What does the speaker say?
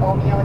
Romeo